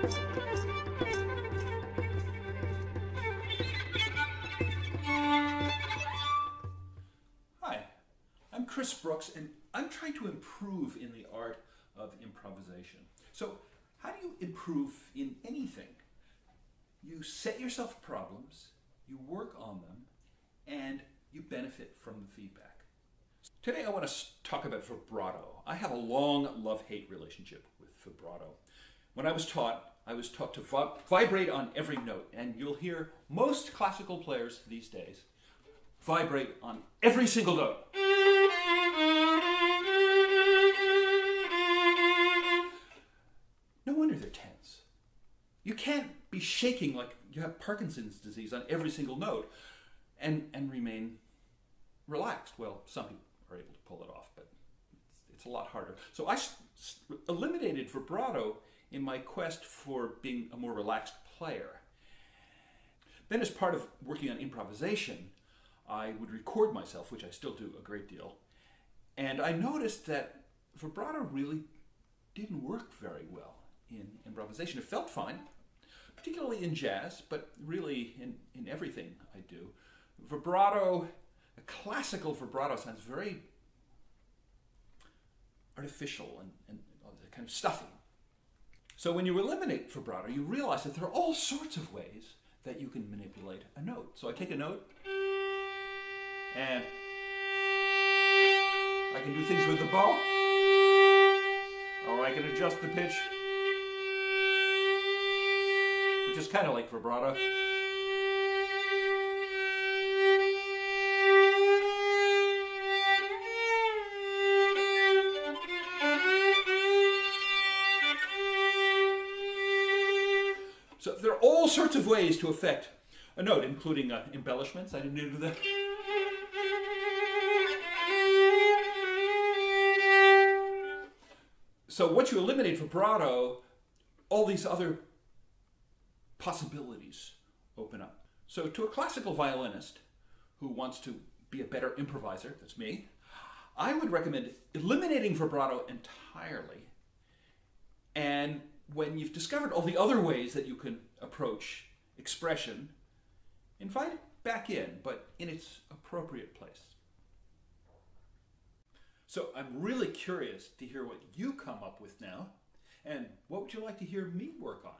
Hi, I'm Chris Brooks, and I'm trying to improve in the art of improvisation. So, how do you improve in anything? You set yourself problems, you work on them, and you benefit from the feedback. Today, I want to talk about vibrato. I have a long love hate relationship with vibrato. When I was taught, I was taught to vibrate on every note, and you'll hear most classical players these days vibrate on every single note. No wonder they're tense. You can't be shaking like you have Parkinson's disease on every single note and, and remain relaxed. Well, some people are able to pull it off, but it's, it's a lot harder. So I eliminated vibrato in my quest for being a more relaxed player. Then, as part of working on improvisation, I would record myself, which I still do a great deal. And I noticed that vibrato really didn't work very well in improvisation. It felt fine, particularly in jazz, but really in, in everything I do. Vibrato, a classical vibrato sounds very artificial and, and uh, kind of stuffy. So when you eliminate vibrato, you realize that there are all sorts of ways that you can manipulate a note. So I take a note and I can do things with the bow, or I can adjust the pitch, which is kind of like vibrato. So there are all sorts of ways to affect a note, including uh, embellishments. I didn't do that. So once you eliminate vibrato, all these other possibilities open up. So to a classical violinist who wants to be a better improviser, that's me, I would recommend eliminating vibrato entirely. And when you've discovered all the other ways that you can approach expression, invite it back in, but in its appropriate place. So I'm really curious to hear what you come up with now, and what would you like to hear me work on?